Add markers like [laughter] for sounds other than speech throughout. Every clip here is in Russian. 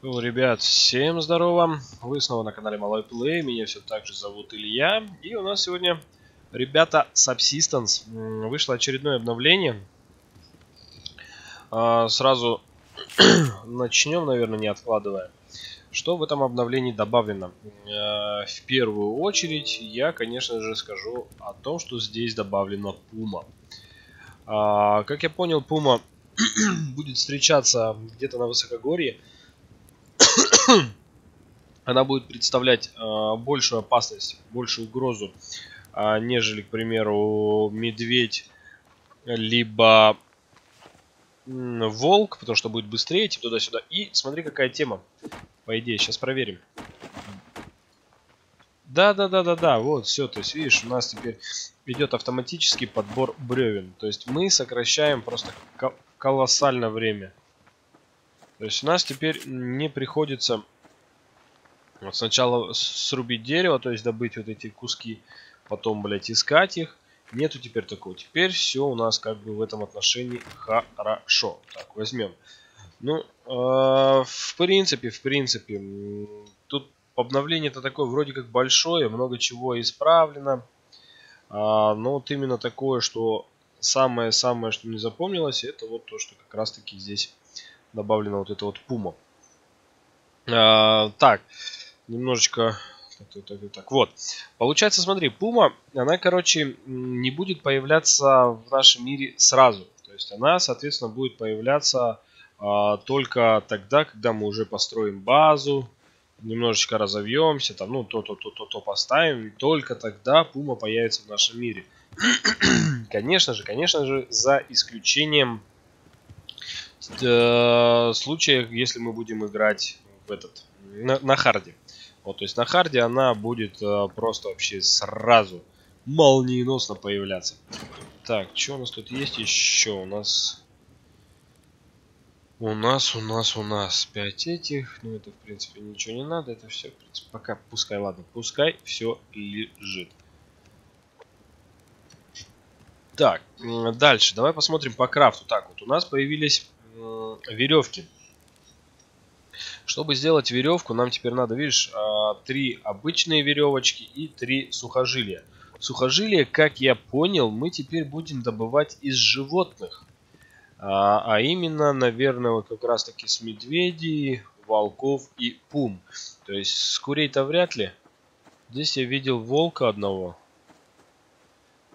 Ну, ребят, всем здорово! Вы снова на канале Малой Плей, меня все так же зовут Илья. И у нас сегодня, ребята, Subsistence. Вышло очередное обновление. А, сразу [clears throat] начнем, наверное, не откладывая. Что в этом обновлении добавлено? А, в первую очередь, я, конечно же, скажу о том, что здесь добавлена Пума. А, как я понял, Пума [clears throat] будет встречаться где-то на высокогорье [coughs] она будет представлять э, большую опасность, большую угрозу, э, нежели, к примеру, медведь, либо волк, потому что будет быстрее идти туда-сюда. И смотри, какая тема. По идее, сейчас проверим. Да-да-да-да-да, вот, все, то есть, видишь, у нас теперь идет автоматический подбор бревен. То есть мы сокращаем просто колоссально время. То есть у нас теперь не приходится вот сначала срубить дерево, то есть добыть вот эти куски, потом, блядь, искать их. Нету теперь такого. Теперь все у нас как бы в этом отношении хорошо. Так, возьмем. Ну, э, в принципе, в принципе, тут обновление это такое вроде как большое, много чего исправлено. А, но вот именно такое, что самое-самое, что мне запомнилось, это вот то, что как раз таки здесь добавлена вот эта вот пума. А, так, немножечко... Так, так, так, так, вот. Получается, смотри, пума, она, короче, не будет появляться в нашем мире сразу. То есть она, соответственно, будет появляться а, только тогда, когда мы уже построим базу, немножечко разовьемся, там, ну, то-то, то-то, то поставим, и только тогда пума появится в нашем мире. [clears throat] конечно же, конечно же, за исключением случаях, если мы будем играть в этот на, на харде. Вот, то есть на харде она будет э, просто вообще сразу молниеносно появляться. Так, что у нас тут есть еще? У нас... У нас, у нас, у нас 5 этих. Ну, это, в принципе, ничего не надо. Это все, в принципе, пока пускай, ладно, пускай все лежит. Так, дальше. Давай посмотрим по крафту. Так, вот у нас появились веревки. Чтобы сделать веревку, нам теперь надо, видишь, а, три обычные веревочки и три сухожилия. Сухожилия, как я понял, мы теперь будем добывать из животных. А, а именно, наверное, вот как раз таки с медведей, волков и пум. То есть с курей-то вряд ли. Здесь я видел волка одного.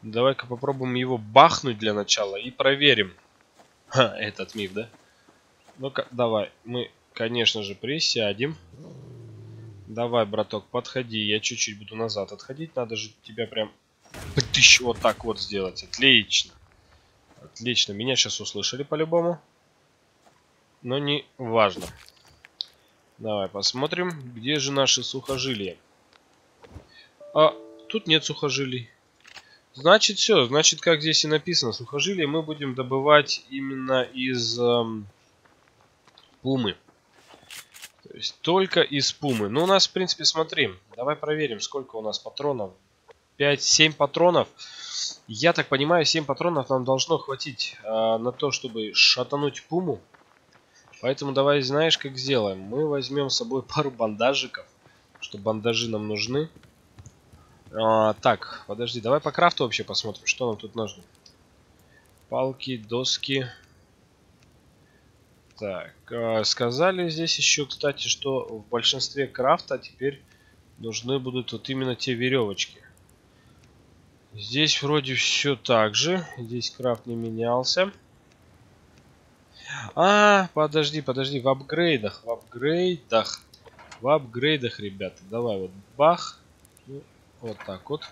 Давай-ка попробуем его бахнуть для начала и проверим. [laughs] Этот миф, да? Ну-ка, давай, мы, конечно же, присядем. Давай, браток, подходи. Я чуть-чуть буду назад отходить. Надо же тебя прям... Тыщ, вот так вот сделать. Отлично. Отлично. Меня сейчас услышали по-любому. Но не важно. Давай посмотрим, где же наши сухожилия. А, тут нет сухожилий. Значит, все. Значит, как здесь и написано, сухожилия мы будем добывать именно из эм, пумы. То есть только из пумы. Ну, у нас, в принципе, смотри. Давай проверим, сколько у нас патронов. 5-7 патронов. Я так понимаю, 7 патронов нам должно хватить э, на то, чтобы шатануть пуму. Поэтому давай, знаешь, как сделаем. Мы возьмем с собой [laughs] пару бандажиков. Что бандажи нам нужны. А, так, подожди, давай по крафту вообще посмотрим, что нам тут нужно. Палки, доски. Так, э, сказали здесь еще, кстати, что в большинстве крафта теперь нужны будут вот именно те веревочки. Здесь вроде все так же. Здесь крафт не менялся. А, подожди, подожди, в апгрейдах, в апгрейдах, в апгрейдах, ребята. Давай вот бах. Вот так вот.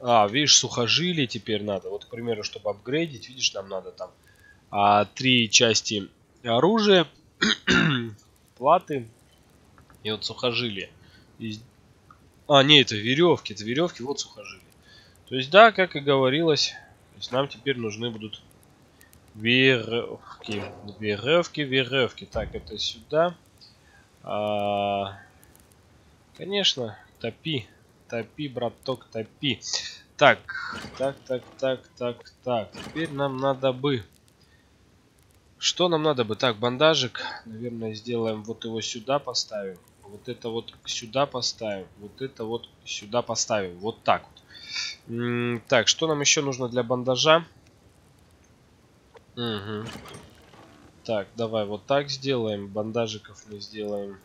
А, видишь, сухожилие теперь надо. Вот, к примеру, чтобы апгрейдить, видишь, нам надо там а, три части оружие, [clears throat] платы и вот сухожилия. И... А, не, это веревки, это веревки, вот сухожилия. То есть, да, как и говорилось, то есть нам теперь нужны будут веревки, веревки, веревки. Так, это сюда. А... Конечно, топи, топи, браток, топи. Так, так, так, так, так, так. Теперь нам надо бы Что нам надо бы? Так, бандажик. Наверное, сделаем вот его сюда поставим. Вот это вот сюда поставим. Вот это вот сюда поставим. Вот так вот. Так, что нам еще нужно для бандажа? Угу. Так, давай вот так сделаем. Бандажиков мы сделаем.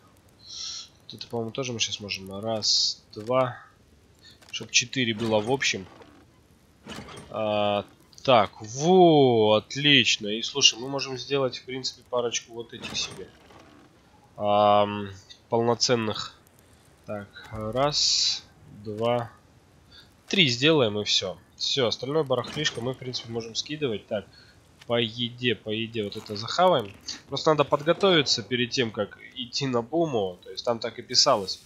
Вот это, по-моему, тоже мы сейчас можем. Раз, два. Чтобы четыре было в общем. А, так, во, отлично. И слушай, мы можем сделать, в принципе, парочку вот этих себе. А, полноценных. Так, раз, два, три сделаем и все. Все, остальное барахлишко мы, в принципе, можем скидывать. Так, по еде, по еде вот это захаваем. Просто надо подготовиться перед тем, как идти на буму. То есть там так и писалось.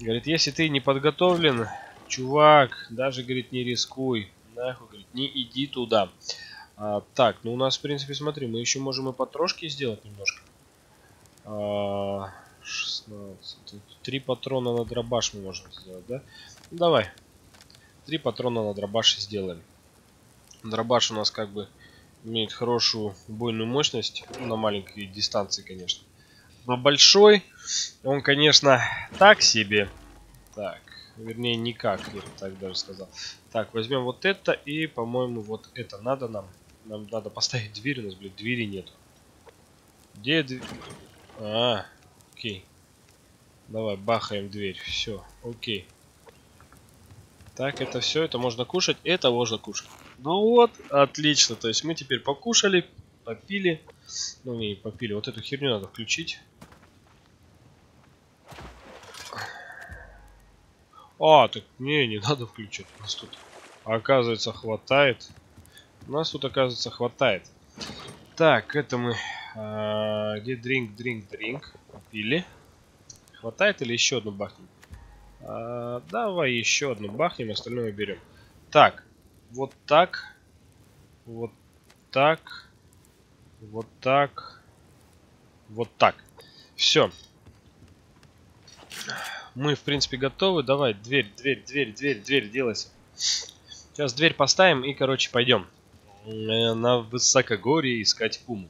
Говорит, если ты не подготовлен, чувак, даже, говорит, не рискуй нахуй, говорит, не иди туда. А, так, ну у нас, в принципе, смотри, мы еще можем и потрошки сделать немножко. А, 16. Три патрона на дробаш мы можем сделать, да? Ну, давай. Три патрона на дробаш сделаем. Дробаш у нас как бы имеет хорошую убойную мощность. На маленькой дистанции, конечно. На большой он, конечно, так себе. Так, Вернее, никак, я бы так даже сказал. Так, возьмем вот это и, по-моему, вот это надо нам. Нам надо поставить дверь, у нас, блин, двери нету. Где дверь? А, окей. Давай, бахаем дверь. Все, окей. Так, это все, это можно кушать, это можно кушать. Ну вот, отлично. То есть мы теперь покушали, попили. Ну не попили, вот эту херню надо включить. А, так не, не надо включать. У нас тут, оказывается, хватает. У нас тут, оказывается, хватает. Так, это мы... А, где дринк, дринк, дринк? Купили. Хватает или еще одну бахнем? А, давай еще одну бахнем, остальное берем. Так, вот так. Вот так. Вот так. Вот так. Все мы, в принципе, готовы. Давай, дверь, дверь, дверь, дверь, дверь, делайся. Сейчас дверь поставим и, короче, пойдем э, на высокогорье искать пуму.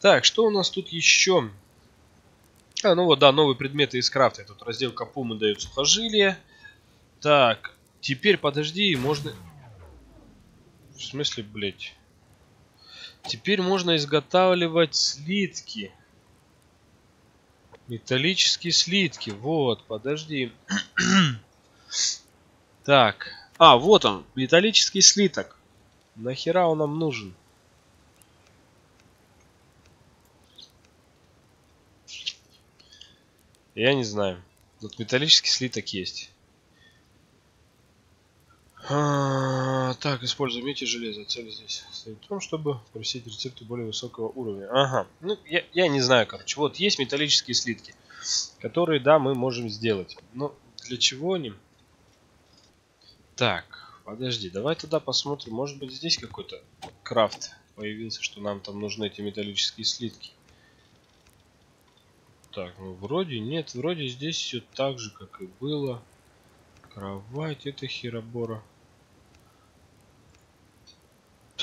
Так, что у нас тут еще? А, ну вот, да, новые предметы из крафта. Тут разделка пумы дает сухожилие. Так, теперь, подожди, можно... В смысле, блядь? Теперь можно изготавливать слитки. Металлические слитки. Вот, подожди. [clears throat] так. А, вот он. Металлический слиток. Нахера он нам нужен? Я не знаю. Тут металлический слиток есть. А, так, используем медь и железо. Цель здесь стоит в том, чтобы просить рецепты более высокого уровня. Ага. Ну, я, я не знаю, короче. Вот, есть металлические слитки, которые, да, мы можем сделать. Но для чего они? Так, подожди, давай тогда посмотрим. Может быть, здесь какой-то крафт появился, что нам там нужны эти металлические слитки. Так, ну вроде нет, вроде здесь все так же, как и было. Кровать, это херобора.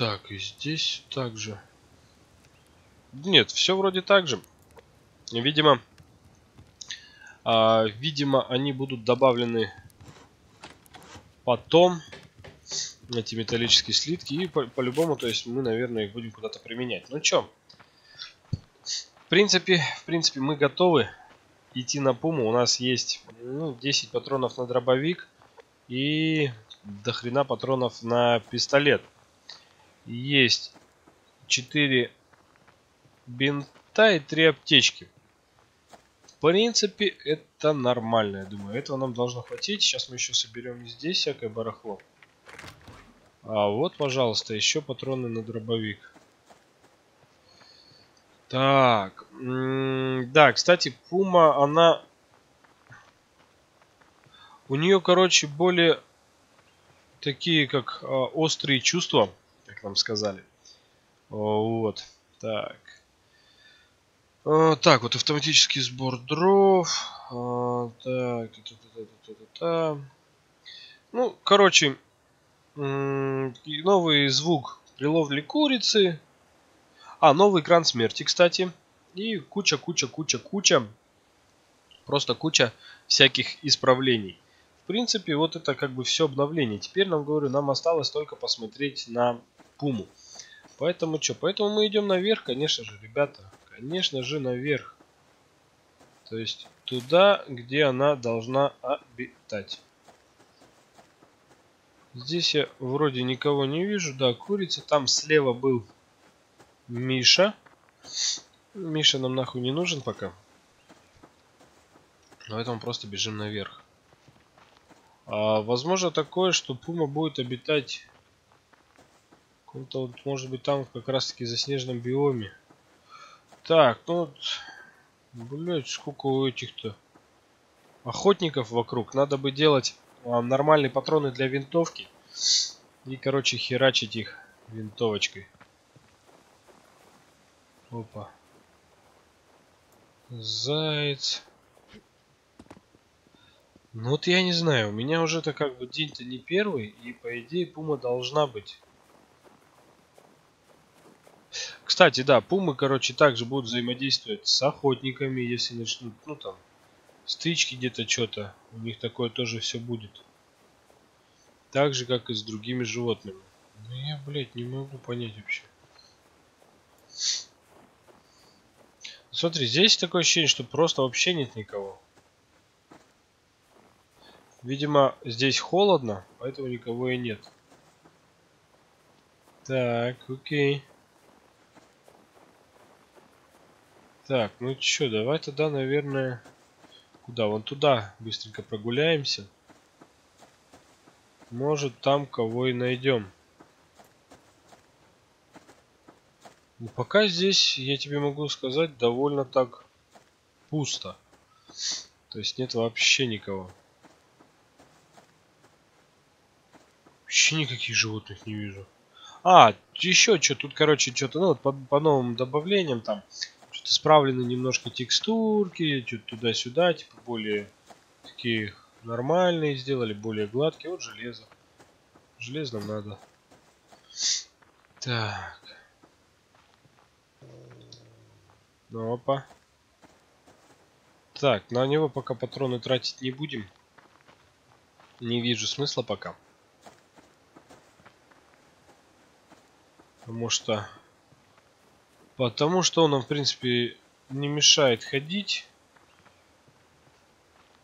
Так, и здесь также. Нет, все вроде так же. Видимо, а, видимо, они будут добавлены потом эти металлические слитки и по-любому, по то есть мы, наверное, их будем куда-то применять. Ну чё, в принципе, в принципе, мы готовы идти на пуму. У нас есть ну, 10 патронов на дробовик и дохрена патронов на пистолет есть 4 бинта и 3 аптечки. В принципе, это нормально, я думаю. Этого нам должно хватить. Сейчас мы еще соберем здесь всякое барахло. А вот, пожалуйста, еще патроны на дробовик. Так. да, кстати, Пума, она... У нее, короче, более такие, как а, острые чувства нам сказали. Вот. Так. Так, вот автоматический сбор дров. Так. Та -та -та -та -та -та. Ну, короче, новый звук при ловле курицы. А, новый экран смерти, кстати. И куча, куча, куча, куча. Просто куча всяких исправлений. В принципе, вот это как бы все обновление. Теперь нам, говорю, нам осталось только посмотреть на Пуму. Поэтому что? Поэтому мы идем наверх, конечно же, ребята. Конечно же, наверх. То есть туда, где она должна обитать. Здесь я вроде никого не вижу. Да, курица. Там слева был Миша. Миша нам нахуй не нужен пока. Поэтому просто бежим наверх. А, возможно такое, что Пума будет обитать каком-то вот, может быть, там как раз таки заснеженном биоме. Так, ну вот, блять, сколько у этих-то охотников вокруг. Надо бы делать а, нормальные патроны для винтовки. И, короче, херачить их винтовочкой. Опа. Заяц. Ну вот я не знаю, у меня уже-то как бы день-то не первый, и по идее пума должна быть. Кстати, да, пумы, короче, также будут взаимодействовать с охотниками, если начнут, ну там, стычки где-то что-то. У них такое тоже все будет. Так же, как и с другими животными. Ну я, блядь, не могу понять вообще. Смотри, здесь такое ощущение, что просто вообще нет никого. Видимо, здесь холодно, поэтому никого и нет. Так, окей. Так, ну что, давай тогда, наверное, куда? Вон туда быстренько прогуляемся. Может, там кого и найдем. Ну, пока здесь, я тебе могу сказать, довольно так пусто. То есть нет вообще никого. Вообще никаких животных не вижу. А, еще что, тут, короче, что-то, ну, вот по, по новым добавлениям там, что-то исправлены немножко текстурки, что-то туда-сюда, типа более такие нормальные сделали, более гладкие. Вот железо. Железо нам надо. Так. Ну, опа. Так, на него пока патроны тратить не будем. Не вижу смысла пока. Потому что... Потому что он нам, в принципе, не мешает ходить.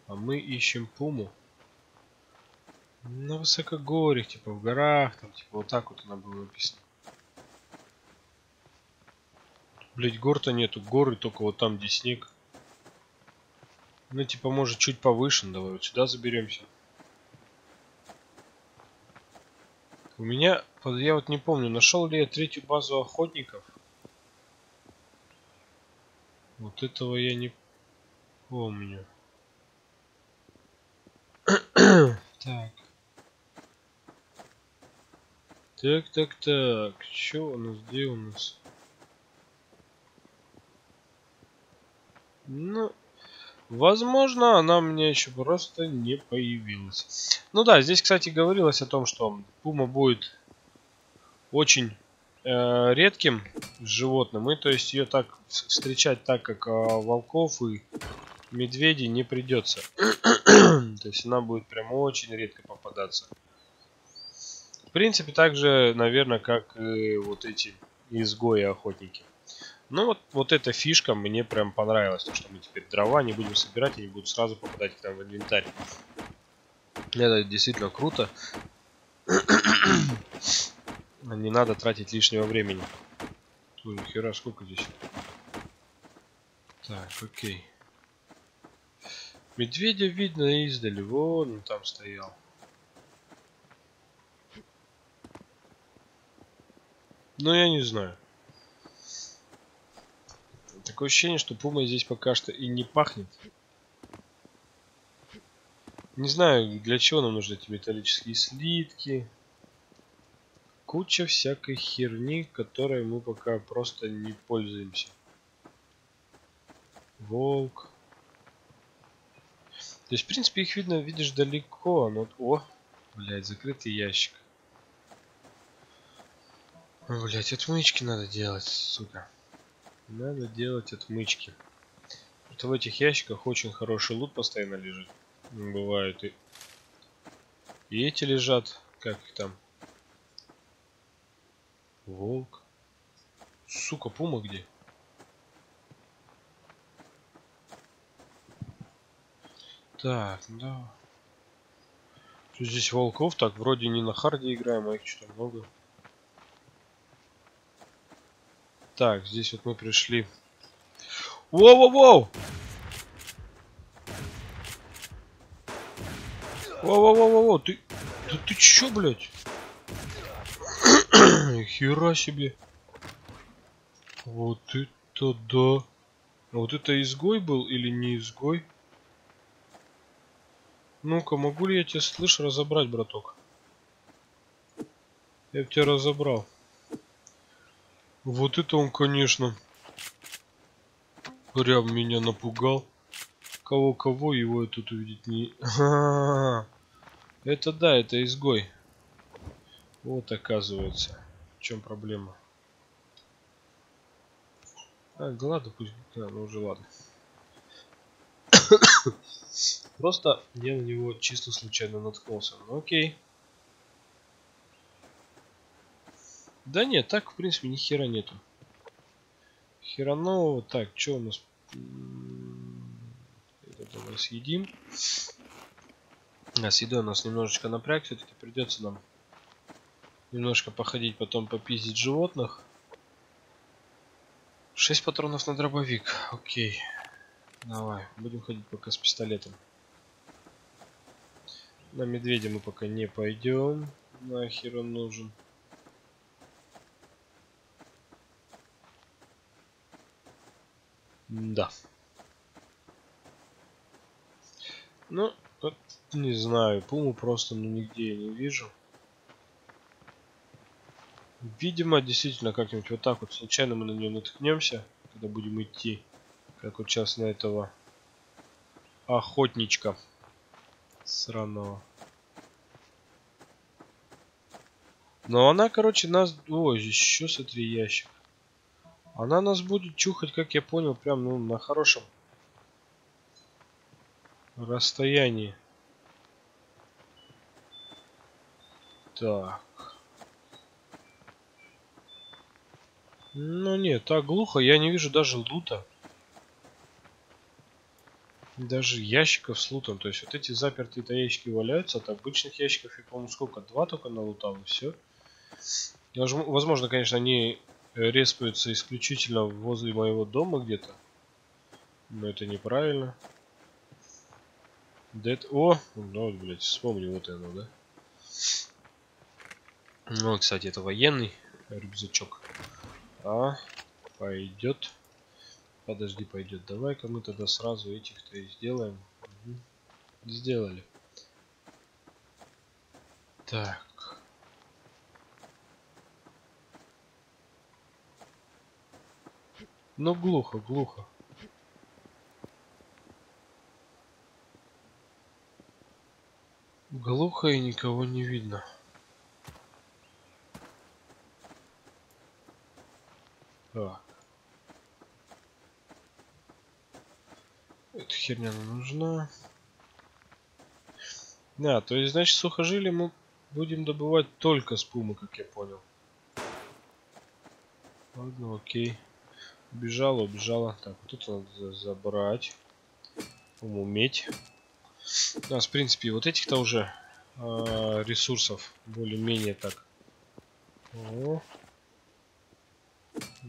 А мы ищем пуму. На высокогорьях, типа в горах, там, типа вот так вот она была написана. Блять, гор-то нету. Горы только вот там, где снег. Ну, типа, может, чуть повыше. Давай вот сюда заберемся. У меня, я вот не помню, нашел ли я третью базу охотников. Вот этого я не помню. [clears throat] так. Так, так, так. Что у нас? Где у нас? Ну, возможно, она мне еще просто не появилась. Ну да, здесь, кстати, говорилось о том, что пума будет очень э, редким животным. И то есть ее так встречать так, как э, волков и медведей не придется. [clears throat] то есть она будет прям очень редко попадаться. В принципе, так же, наверное, как и вот эти изгои-охотники. Ну вот, вот эта фишка мне прям понравилась, то что мы теперь дрова не будем собирать, они будут сразу попадать к нам в инвентарь. Это действительно круто. [clears throat] не надо тратить лишнего времени. Ой, хера, сколько здесь? Так, окей. Медведя видно издали, вон он там стоял. Ну, я не знаю. Такое ощущение, что пума здесь пока что и не пахнет. Не знаю, для чего нам нужны эти металлические слитки. Куча всякой херни, которой мы пока просто не пользуемся. Волк. То есть, в принципе, их видно, видишь, далеко. Но... О, блядь, закрытый ящик. Блять, отмычки надо делать, сука. Надо делать отмычки. Это в этих ящиках очень хороший лут постоянно лежит. Бывают и... И эти лежат. Как их там? Волк. Сука, пума где? Так, да. Что здесь волков? Так, вроде не на харде играем, а их что-то много. Так, здесь вот мы пришли. Воу-воу-воу! Воу-воу-воу-воу, ты... Да ты чё, блядь? Хера себе. Вот это да. Вот это изгой был или не изгой? Ну-ка, могу ли я тебя, слышь, разобрать, браток? Я тебя разобрал. Вот это он, конечно, прям меня напугал. Кого-кого его я тут увидеть не... [laughs] Это да, это изгой. Вот оказывается. В чем проблема? А, ладно, пусть... Да, ну уже ладно. [coughs] Просто я на него чисто случайно наткнулся. Ну окей. Да нет, так в принципе ни хера нету. Хера нового. Так, что у нас? Это давай съедим. А с едой у нас немножечко напряг. Все-таки придется нам немножко походить, потом попиздить животных. 6 патронов на дробовик. Окей. Давай, будем ходить пока с пистолетом. На медведя мы пока не пойдем. Нахер он нужен. Да. Ну, вот, не знаю, пуму просто ну, нигде я не вижу. Видимо, действительно, как-нибудь вот так вот случайно мы на нее наткнемся, когда будем идти. Как вот сейчас на этого охотничка сраного. Но она, короче, нас... Ой, еще смотри ящик. Она нас будет чухать, как я понял, прям ну, на хорошем расстоянии. Так. Ну нет, так глухо, я не вижу даже лута. Даже ящиков с лутом. То есть вот эти запертые-то ящики валяются. От обычных ящиков, я помню, сколько? Два только налутал и все. Возможно, конечно, они респаются исключительно возле моего дома где-то. Но это неправильно. Dead... О! Ну вот, блядь, вспомнил вот оно, да? Ну, кстати, это военный рюкзачок. А, пойдет. Подожди, пойдет. Давай-ка мы тогда сразу этих-то и сделаем. Угу. Сделали. Так. Ну, глухо, глухо. Глухо и никого не видно. Эта херня нам нужна. Да, то есть, значит, сухожилие мы будем добывать только с пумы, как я понял. Ладно, окей. Убежала, убежала. Так, вот тут надо забрать. Уметь. У нас, в принципе, вот этих-то уже э, ресурсов более-менее так. О.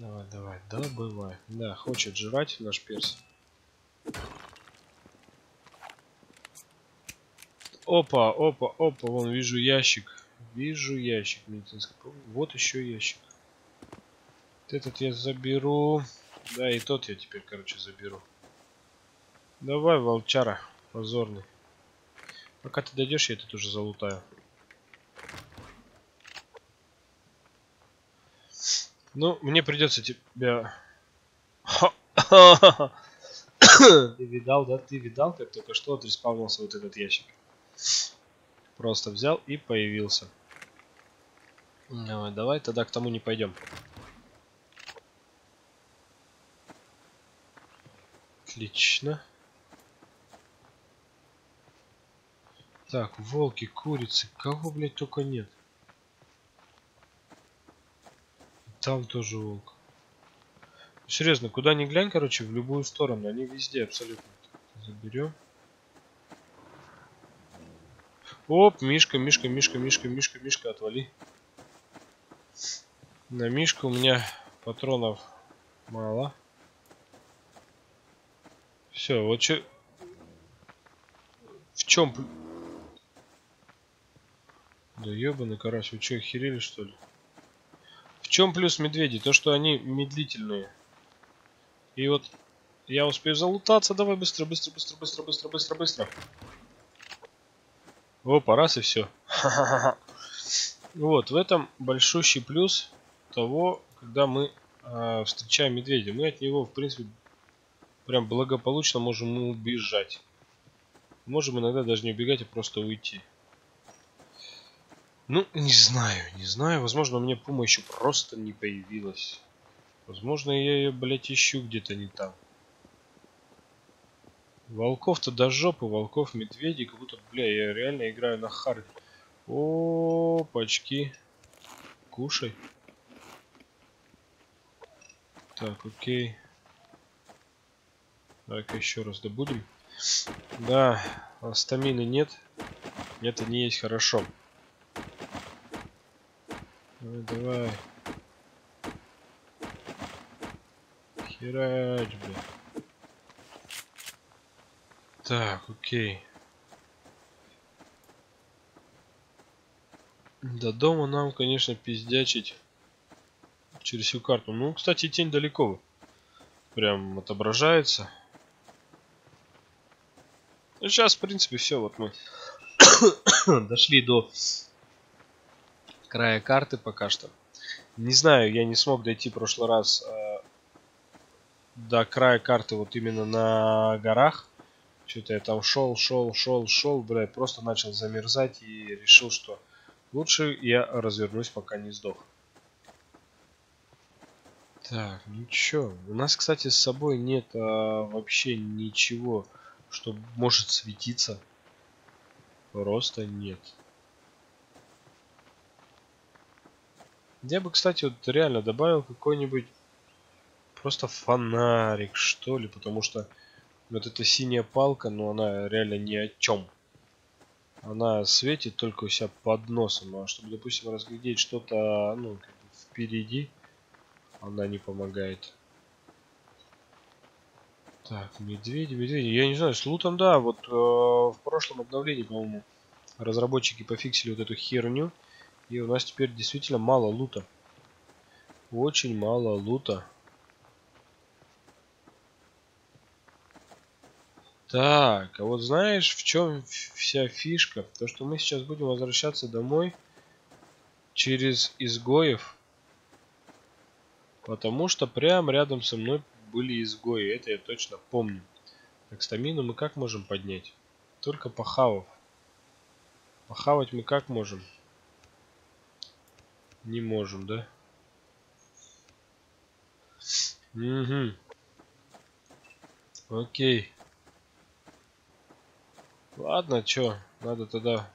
Давай, давай, добывай. Да, хочет жрать наш перс. Опа, опа, опа, вон вижу ящик. Вижу ящик медицинский. Вот еще ящик. Этот я заберу. Да, и тот я теперь, короче, заберу. Давай, волчара, позорный. Пока ты дойдешь, я этот уже залутаю. Ну, мне придется тебя... Ты видал, да? Ты видал, как только что отреспавнился вот этот ящик? Просто взял и появился. Давай, давай, тогда к тому не пойдем. Отлично. Так, волки, курицы, кого, блядь, только нет. Там тоже волк. Серьезно, куда ни глянь, короче, в любую сторону, они везде абсолютно. Заберем. Оп, Мишка, Мишка, Мишка, Мишка, Мишка, Мишка, отвали. На Мишку у меня патронов мало. Все, вот что... В чем... Да ебаный карась, вы что, охерели что ли? Чем плюс медведи? То, что они медлительные. И вот я успею залутаться. Давай быстро, быстро, быстро, быстро, быстро, быстро, быстро. Опа, раз и все. [laughs] Вот, в этом большущий плюс того, когда мы э, встречаем медведя. Мы от него, в принципе, прям благополучно можем убежать. Можем иногда даже не убегать, а просто уйти. Ну, не знаю, не знаю. Возможно, у меня пума еще просто не появилась. Возможно, я ее, блядь, ищу где-то не там. Волков-то до жопы, волков, медведей, как будто, бля, я реально играю на хард. Опачки. Кушай. Так, окей. Давай-ка еще раз добудем. Да, стамины нет. Это не есть хорошо. Давай, давай. Херач, бля. Так, окей. До дома нам, конечно, пиздячить через всю карту. Ну, кстати, тень далеко прям отображается. Ну, сейчас, в принципе, все. Вот мы [coughs] дошли до края карты пока что. Не знаю, я не смог дойти в прошлый раз э, до края карты вот именно на горах. Что-то я там шел, шел, шел, шел, блядь, просто начал замерзать и решил, что лучше я развернусь, пока не сдох. Так, ничего. У нас, кстати, с собой нет а, вообще ничего, что может светиться. Просто нет. Я бы, кстати, вот реально добавил какой-нибудь просто фонарик, что ли, потому что вот эта синяя палка, ну она реально ни о чем. Она светит только у себя под носом, а чтобы, допустим, разглядеть что-то, ну, впереди, она не помогает. Так, медведи, медведи. Я не знаю, с лутом, да, вот э, в прошлом обновлении, по-моему, разработчики пофиксили вот эту херню. И у нас теперь действительно мало лута. Очень мало лута. Так, а вот знаешь, в чем вся фишка? То, что мы сейчас будем возвращаться домой через изгоев. Потому что прямо рядом со мной были изгои. Это я точно помню. Так, стамину мы как можем поднять? Только похавав. Похавать мы как можем? Не можем, да? Угу. Окей. Ладно, чё, надо тогда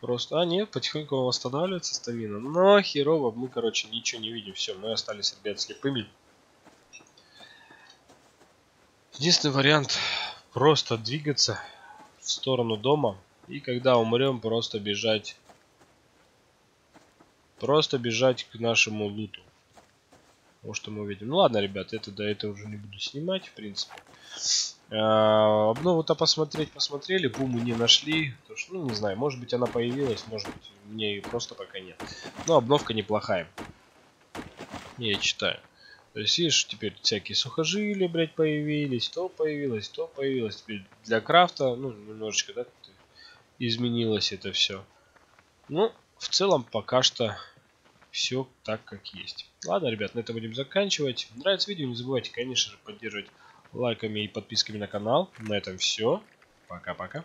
просто... А, нет, потихоньку восстанавливается стамина. Но херово, мы, короче, ничего не видим. Все, мы остались, ребят, слепыми. Единственный вариант просто двигаться в сторону дома. И когда умрем, просто бежать Просто бежать к нашему луту. Вот что мы увидим. Ну ладно, ребят, это до этого уже не буду снимать, в принципе. А, обнову-то посмотреть посмотрели, буму не нашли. То что, ну не знаю, может быть она появилась, может быть мне ее просто пока нет. Но обновка неплохая. Я читаю. То есть, видишь, теперь всякие сухожилия, блядь, появились, то появилось, то появилось. Теперь для крафта, ну, немножечко, да, изменилось это все. Ну, в целом, пока что все так, как есть. Ладно, ребят, на этом будем заканчивать. Нравится видео, не забывайте, конечно же, поддерживать лайками и подписками на канал. На этом все. Пока-пока.